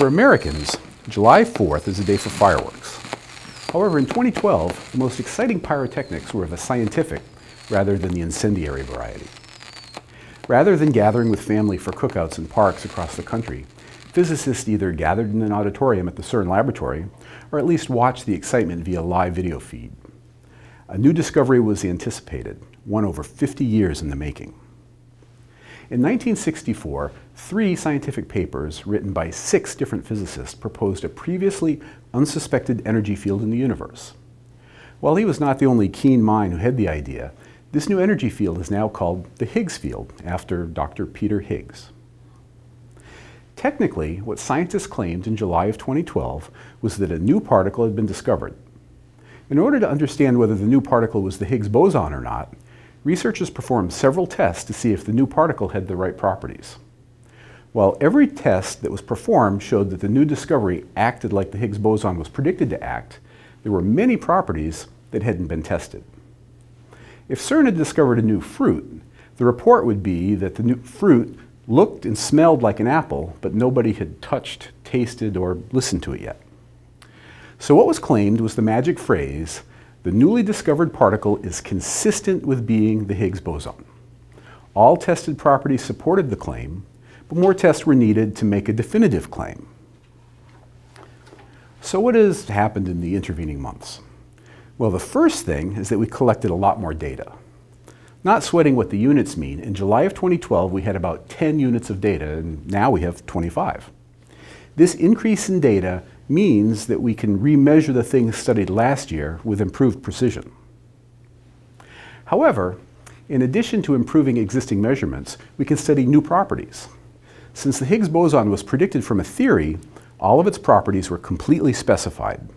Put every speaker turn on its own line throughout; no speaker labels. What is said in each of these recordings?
For Americans, July 4th is a day for fireworks. However, in 2012, the most exciting pyrotechnics were of a scientific rather than the incendiary variety. Rather than gathering with family for cookouts in parks across the country, physicists either gathered in an auditorium at the CERN laboratory or at least watched the excitement via live video feed. A new discovery was anticipated, one over 50 years in the making. In 1964, three scientific papers written by six different physicists proposed a previously unsuspected energy field in the universe. While he was not the only keen mind who had the idea, this new energy field is now called the Higgs field, after Dr. Peter Higgs. Technically, what scientists claimed in July of 2012 was that a new particle had been discovered. In order to understand whether the new particle was the Higgs boson or not, researchers performed several tests to see if the new particle had the right properties. While every test that was performed showed that the new discovery acted like the Higgs boson was predicted to act, there were many properties that hadn't been tested. If CERN had discovered a new fruit, the report would be that the new fruit looked and smelled like an apple, but nobody had touched, tasted, or listened to it yet. So what was claimed was the magic phrase, the newly discovered particle is consistent with being the Higgs boson. All tested properties supported the claim, but more tests were needed to make a definitive claim. So what has happened in the intervening months? Well, the first thing is that we collected a lot more data. Not sweating what the units mean, in July of 2012 we had about 10 units of data, and now we have 25. This increase in data means that we can remeasure the things studied last year with improved precision. However, in addition to improving existing measurements, we can study new properties. Since the Higgs boson was predicted from a theory, all of its properties were completely specified.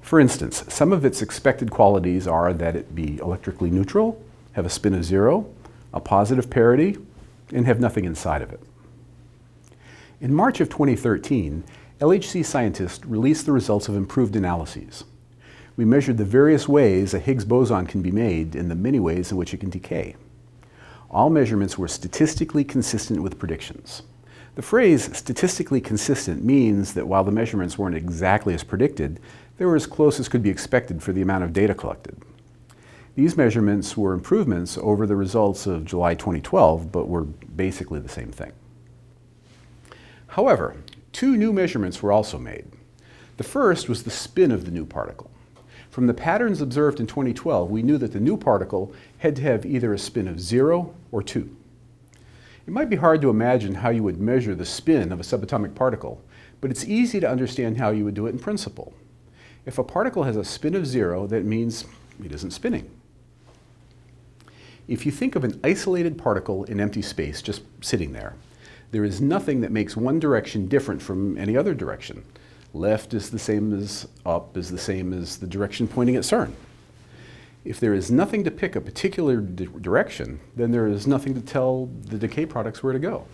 For instance, some of its expected qualities are that it be electrically neutral, have a spin of zero, a positive parity, and have nothing inside of it. In March of 2013, LHC scientists released the results of improved analyses. We measured the various ways a Higgs boson can be made and the many ways in which it can decay. All measurements were statistically consistent with predictions. The phrase statistically consistent means that while the measurements weren't exactly as predicted, they were as close as could be expected for the amount of data collected. These measurements were improvements over the results of July 2012, but were basically the same thing. However, Two new measurements were also made. The first was the spin of the new particle. From the patterns observed in 2012, we knew that the new particle had to have either a spin of 0 or 2. It might be hard to imagine how you would measure the spin of a subatomic particle, but it's easy to understand how you would do it in principle. If a particle has a spin of 0, that means it isn't spinning. If you think of an isolated particle in empty space just sitting there, there is nothing that makes one direction different from any other direction. Left is the same as up, is the same as the direction pointing at CERN. If there is nothing to pick a particular di direction, then there is nothing to tell the decay products where to go.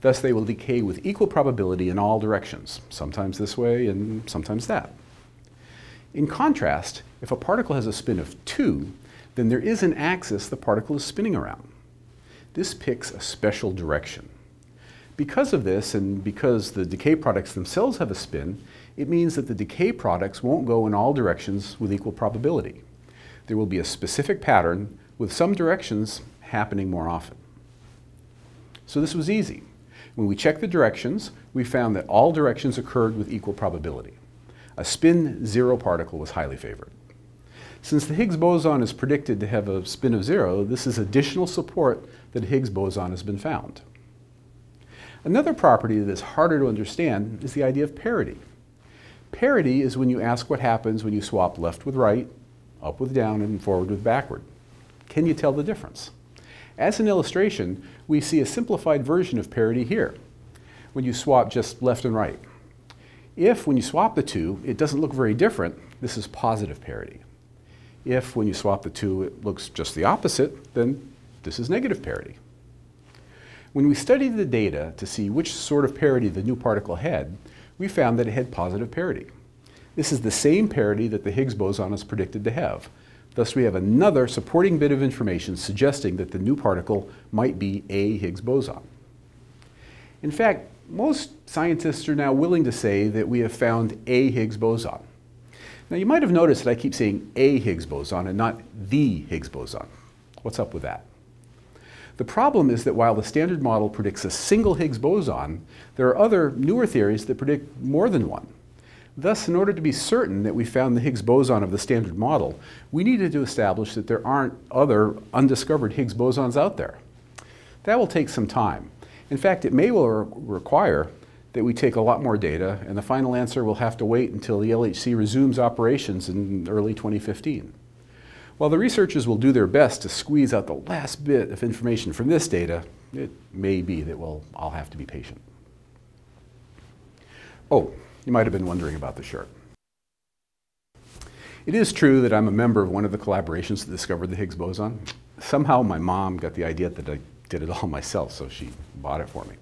Thus, they will decay with equal probability in all directions, sometimes this way and sometimes that. In contrast, if a particle has a spin of 2, then there is an axis the particle is spinning around. This picks a special direction. Because of this, and because the decay products themselves have a spin, it means that the decay products won't go in all directions with equal probability. There will be a specific pattern with some directions happening more often. So this was easy. When we checked the directions, we found that all directions occurred with equal probability. A spin zero particle was highly favored. Since the Higgs boson is predicted to have a spin of zero, this is additional support that Higgs boson has been found. Another property that is harder to understand is the idea of parity. Parity is when you ask what happens when you swap left with right, up with down, and forward with backward. Can you tell the difference? As an illustration, we see a simplified version of parity here, when you swap just left and right. If, when you swap the two, it doesn't look very different, this is positive parity. If, when you swap the two, it looks just the opposite, then this is negative parity. When we studied the data to see which sort of parity the new particle had, we found that it had positive parity. This is the same parity that the Higgs boson is predicted to have. Thus, we have another supporting bit of information suggesting that the new particle might be a Higgs boson. In fact, most scientists are now willing to say that we have found a Higgs boson. Now you might have noticed that I keep saying a Higgs boson and not the Higgs boson. What's up with that? The problem is that while the standard model predicts a single Higgs boson, there are other newer theories that predict more than one. Thus, in order to be certain that we found the Higgs boson of the standard model, we needed to establish that there aren't other undiscovered Higgs bosons out there. That will take some time. In fact, it may well re require that we take a lot more data, and the final answer will have to wait until the LHC resumes operations in early 2015. While the researchers will do their best to squeeze out the last bit of information from this data, it may be that we'll, I'll have to be patient. Oh, you might have been wondering about the shirt. It is true that I'm a member of one of the collaborations that discovered the Higgs boson. Somehow my mom got the idea that I did it all myself, so she bought it for me.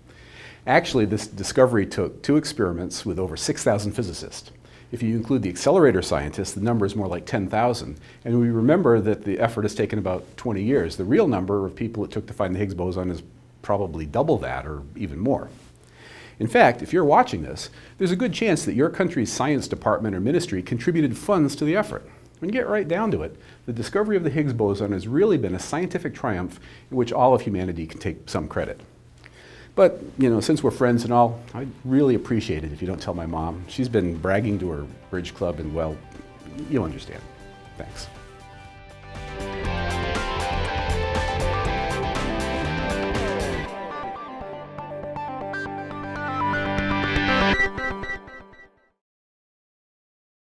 Actually, this discovery took two experiments with over 6,000 physicists. If you include the accelerator scientists, the number is more like 10,000. And we remember that the effort has taken about 20 years. The real number of people it took to find the Higgs boson is probably double that or even more. In fact, if you're watching this, there's a good chance that your country's science department or ministry contributed funds to the effort. When you get right down to it, the discovery of the Higgs boson has really been a scientific triumph in which all of humanity can take some credit. But, you know, since we're friends and all, I'd really appreciate it if you don't tell my mom. She's been bragging to her bridge club and, well, you'll understand. Thanks.